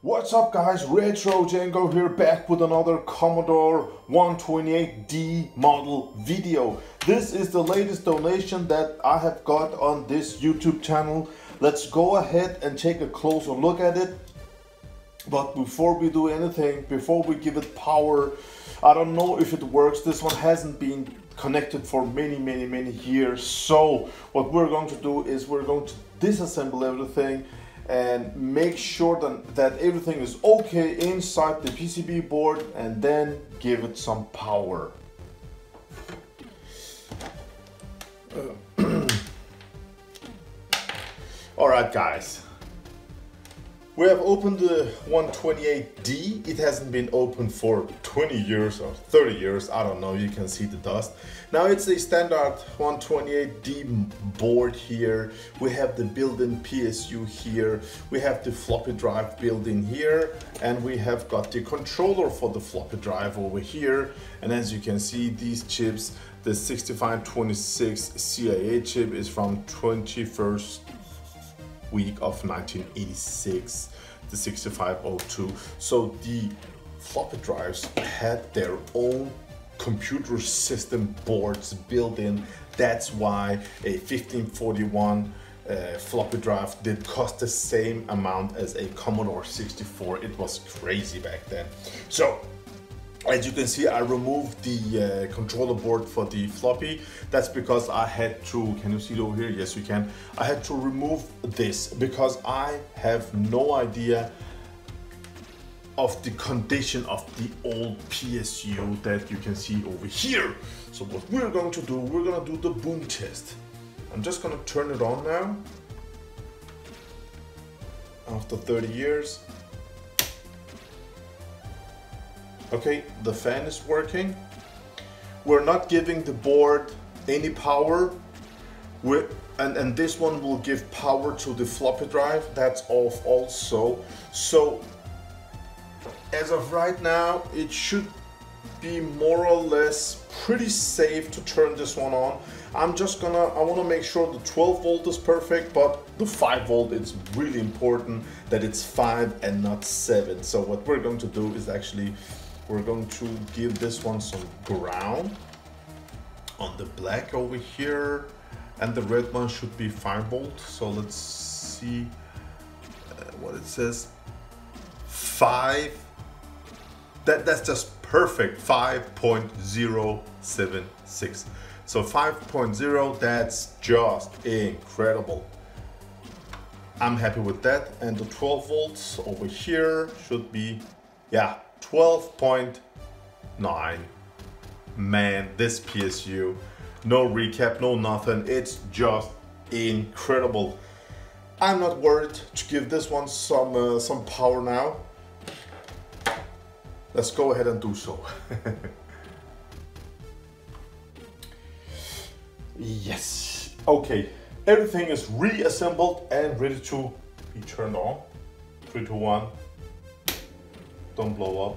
What's up guys, Retrocengo here back with another Commodore 128D model video. This is the latest donation that I have got on this YouTube channel. Let's go ahead and take a closer look at it. But before we do anything, before we give it power, I don't know if it works. This one hasn't been connected for many, many, many years. So what we're going to do is we're going to disassemble everything and make sure that, that everything is okay inside the PCB board and then give it some power. All right, guys. We have opened the 128D. It hasn't been opened for 20 years or 30 years. I don't know. You can see the dust. Now it's a standard 128D board here. We have the built-in PSU here. We have the floppy drive built-in here. And we have got the controller for the floppy drive over here. And as you can see, these chips, the 6526 CIA chip is from 21st week of 1986, the 6502. So the floppy drives had their own computer system boards built in. That's why a 1541 uh, floppy drive did cost the same amount as a Commodore 64. It was crazy back then. So as you can see, I removed the uh, controller board for the floppy. That's because I had to, can you see it over here? Yes, you can. I had to remove this because I have no idea of the condition of the old PSU that you can see over here. So what we're going to do, we're gonna do the boom test. I'm just gonna turn it on now. After 30 years. Okay, the fan is working. We're not giving the board any power. We're, and, and this one will give power to the floppy drive. That's off also. So as of right now, it should be more or less pretty safe to turn this one on. I'm just gonna, I wanna make sure the 12 volt is perfect, but the 5 volt, it's really important that it's 5 and not 7. So what we're going to do is actually we're going to give this one some ground on the black over here and the red one should be 5 volt so let's see uh, what it says. 5 that that's just perfect. 5.076 so 5.0 that's just incredible. I'm happy with that. And the 12 volts over here should be yeah 12.9. Man, this PSU, no recap, no nothing. It's just incredible. I'm not worried to give this one some uh, some power now. Let's go ahead and do so. yes. Okay. Everything is reassembled and ready to be turned on. Three, two, one don't blow up.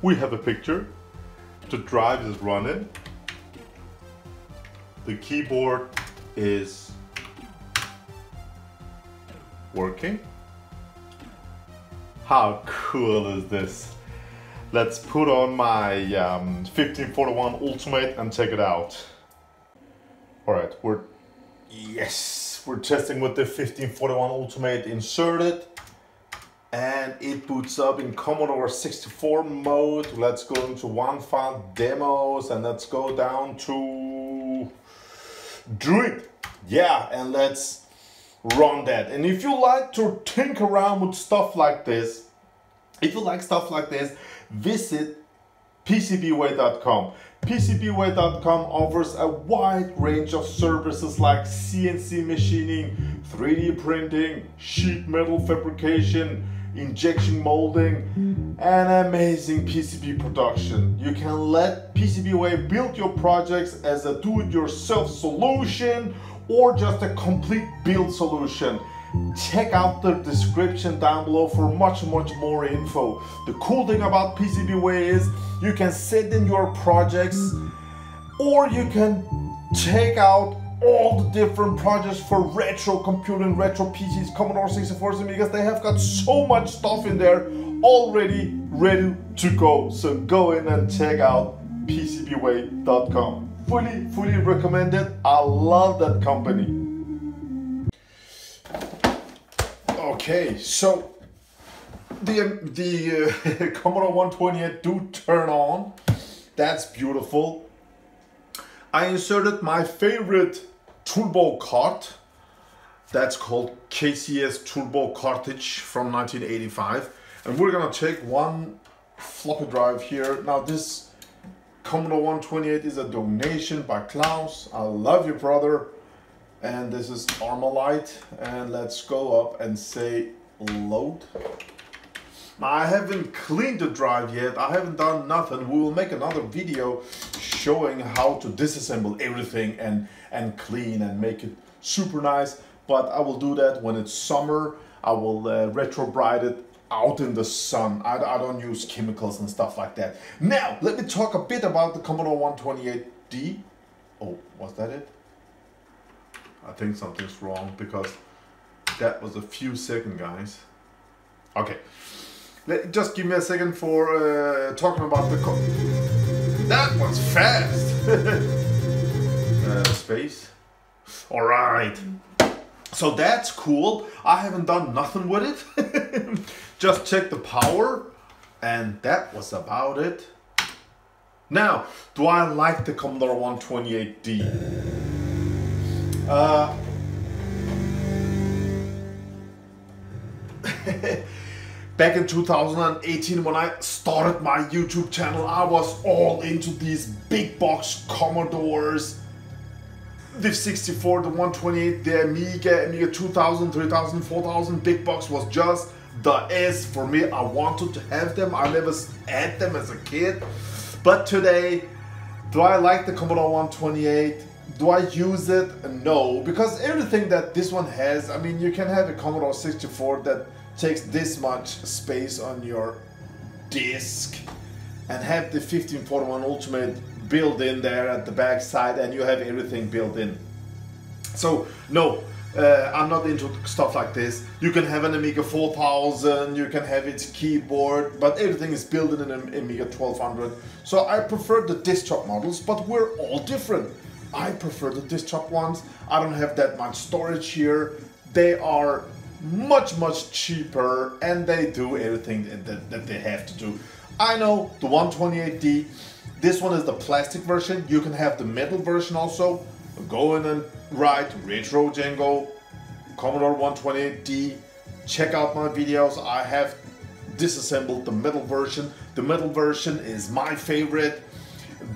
We have a picture. The drive is running. The keyboard is working. How cool is this? Let's put on my um, 1541 Ultimate and check it out. All right, we're, yes, we're testing with the 1541 Ultimate inserted and it boots up in Commodore 64 mode. Let's go into one file demos and let's go down to Druid. Yeah, and let's run that. And if you like to tinker around with stuff like this, if you like stuff like this, visit PCBWay.com. PCBWay.com offers a wide range of services like CNC machining, 3D printing, sheet metal fabrication, injection molding, and amazing PCB production. You can let PCBWay build your projects as a do-it-yourself solution or just a complete build solution check out the description down below for much much more info the cool thing about PCBWay is you can send in your projects or you can check out all the different projects for retro computing, retro PCs, Commodore 64s, Amigas. They have got so much stuff in there already ready to go. So go in and check out PCBWay.com. Fully, fully recommended. I love that company. Okay, so the the uh, Commodore 128 do turn on. That's beautiful. I inserted my favorite turbo card. That's called KCS Turbo Cartridge from 1985. And we're gonna take one floppy drive here. Now this Commodore 128 is a donation by Klaus. I love you, brother. And this is Armalite. And let's go up and say load. I haven't cleaned the drive yet. I haven't done nothing. We will make another video showing how to disassemble everything and, and clean and make it super nice. But I will do that when it's summer. I will uh, retro it out in the sun. I, I don't use chemicals and stuff like that. Now, let me talk a bit about the Commodore 128D. Oh, was that it? I think something's wrong because that was a few seconds, guys. Okay. Let, just give me a second for uh, talking about the... that was fast! uh, space. Alright. So that's cool. I haven't done nothing with it. Just check the power and that was about it. Now, do I like the Commodore 128D? Uh, back in 2018 when I started my YouTube channel, I was all into these big box Commodores, the 64, the 128, the Amiga, Amiga 2000, 3000, 4000, big box was just the S for me. I wanted to have them. I never had them as a kid. But today, do I like the Commodore 128? Do I use it? No, because everything that this one has, I mean, you can have a Commodore 64 that takes this much space on your disk and have the 1541 Ultimate built in there at the back side and you have everything built in. So no, uh, I'm not into stuff like this. You can have an Amiga 4000, you can have its keyboard, but everything is built in an Amiga 1200. So I prefer the desktop models, but we're all different. I prefer the disc top ones. I don't have that much storage here. They are much, much cheaper and they do everything that, that they have to do. I know the 128D, this one is the plastic version. You can have the metal version also. Go in and write Retrocengo, Commodore 128D. Check out my videos. I have disassembled the metal version. The metal version is my favorite.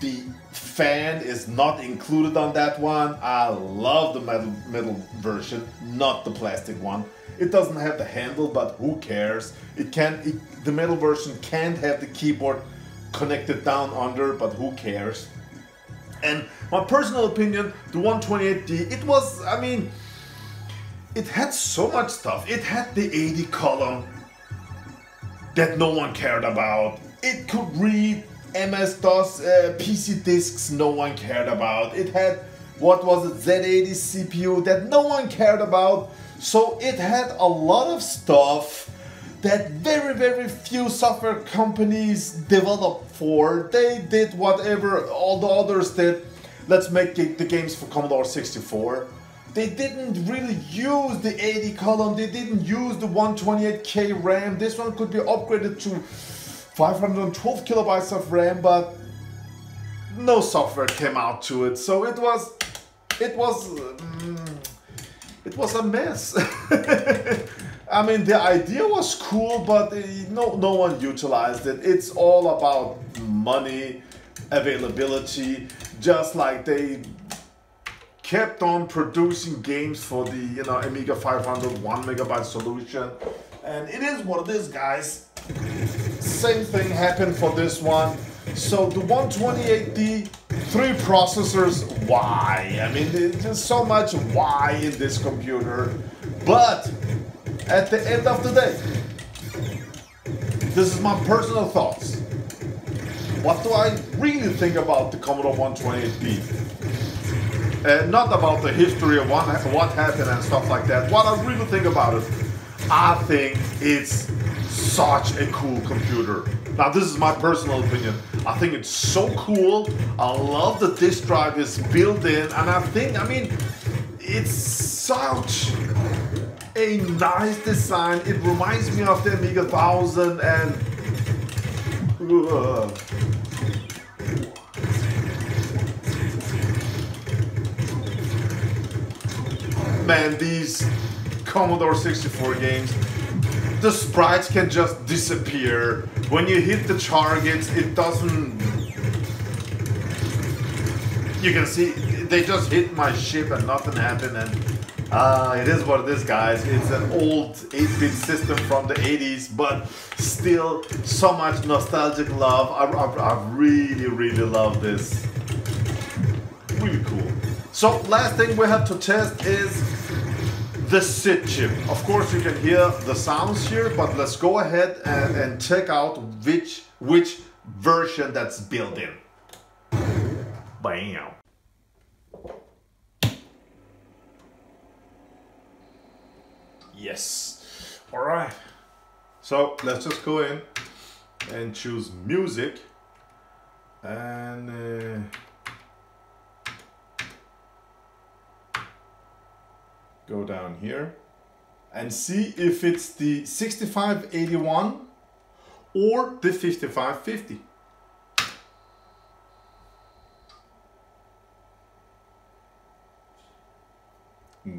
The fan is not included on that one. I love the metal, metal version, not the plastic one. It doesn't have the handle, but who cares? It can it, the metal version can't have the keyboard connected down under, but who cares? And my personal opinion, the 128D, it was, I mean, it had so much stuff. It had the 80 column that no one cared about. It could read MS-DOS uh, PC disks no one cared about. It had, what was it, Z80 CPU that no one cared about. So it had a lot of stuff that very, very few software companies developed for. They did whatever all the others did. Let's make the games for Commodore 64. They didn't really use the 80 column, they didn't use the 128K RAM. This one could be upgraded to 512 kilobytes of RAM, but no software came out to it. So it was, it was, um, it was a mess. I mean, the idea was cool, but no, no one utilized it. It's all about money, availability, just like they kept on producing games for the you know Amiga 500 one megabyte solution, and it is what it is, guys. Same thing happened for this one. So the 128D, three processors, why? I mean, there's so much why in this computer, but at the end of the day, this is my personal thoughts. What do I really think about the Commodore 128D? uh, not about the history of what, what happened and stuff like that. What I really think about it, I think it's such a cool computer. Now this is my personal opinion. I think it's so cool. I love the disk drive is built in and I think, I mean, it's such a nice design. It reminds me of the Amiga 1000 and uh, man, these Commodore 64 games, the sprites can just disappear. When you hit the targets, it doesn't... You can see, they just hit my ship and nothing happened and uh, it is what it is, guys. It's an old 8-bit system from the 80s, but still so much nostalgic love. I, I, I really, really love this. Really cool. So last thing we have to test is the SID chip. Of course you can hear the sounds here, but let's go ahead and, and check out which, which version that's built in. Bam. Yes. All right. So let's just go in and choose music and uh, go down here and see if it's the 6581 or the 5550.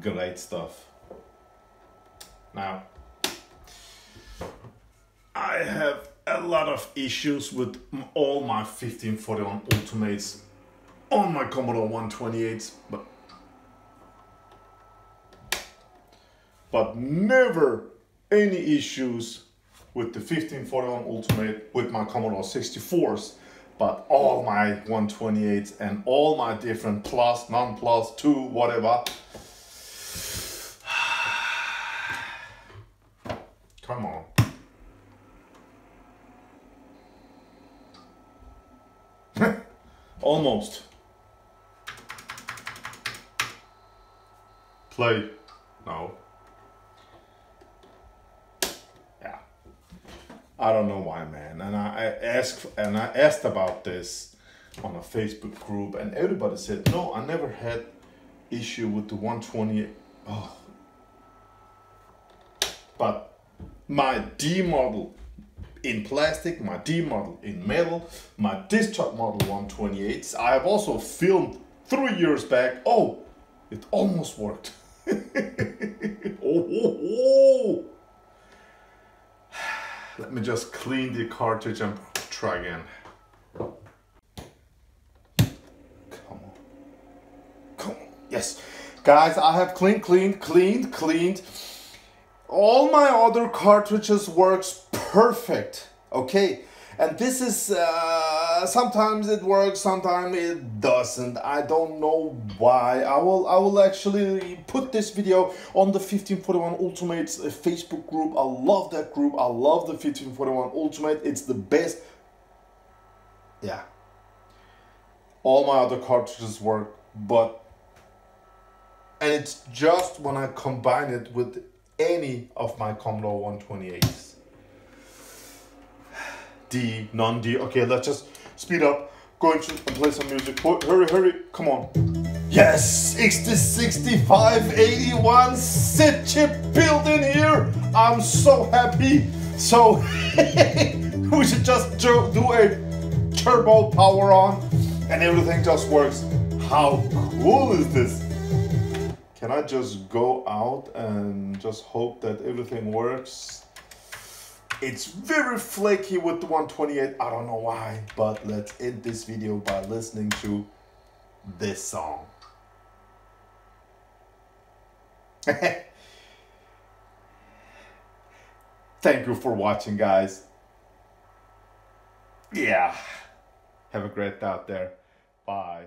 Great stuff. Now, I have a lot of issues with all my 1541 Ultimates on my Commodore 128, but but never any issues with the 1541 Ultimate with my Commodore 64s, but all my 128s and all my different plus, non-plus, 2, whatever, Come on. Almost. Play. No. I don't know why, man. And I, asked and I asked about this on a Facebook group, and everybody said, "No, I never had issue with the 128." Oh. But my D model in plastic, my D model in metal, my disc top model 128s. I have also filmed three years back. Oh, it almost worked. oh, oh, oh. Let me just clean the cartridge and try again. Come on. Come on. Yes. Guys, I have cleaned, cleaned, cleaned, cleaned all my other cartridges works perfect okay and this is uh, sometimes it works sometimes it doesn't. I don't know why. I will i will actually put this video on the 1541 ultimates uh, facebook group. I love that group. I love the 1541 ultimate. It's the best. Yeah. All my other cartridges work but and it's just when i combine it with any of my Commodore 128s. D, non-D. Okay, let's just speed up. Go into and play some music. Hurry, hurry, come on. Yes, XT6581 SID chip built in here. I'm so happy. So we should just do a turbo power on and everything just works. How cool is this? Can I just go out and just hope that everything works? It's very flaky with the 128, I don't know why, but let's end this video by listening to this song. Thank you for watching, guys. Yeah. Have a great day out there. Bye.